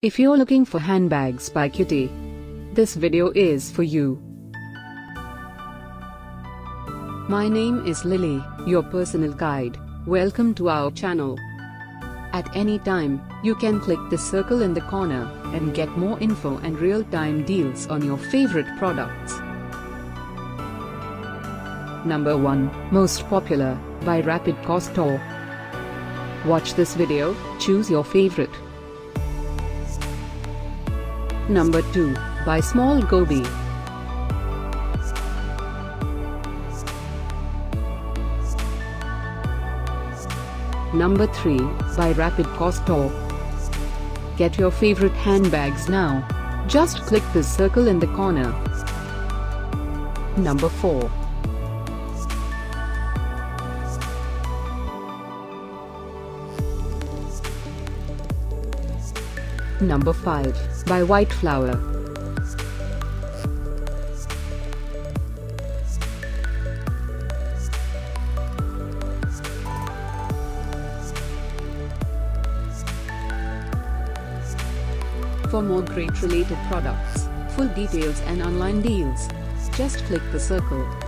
If you're looking for handbags by Cutie, this video is for you. My name is Lily, your personal guide. Welcome to our channel. At any time, you can click the circle in the corner and get more info and real-time deals on your favorite products. Number 1, Most Popular, by RapidCostore. Watch this video, choose your favorite. Number 2, by Small Goby. Number 3, by RapidCostore. Get your favorite handbags now. Just click the circle in the corner. Number 4. Number 5, by Whiteflower. For more great related products, full details and online deals, just click the circle.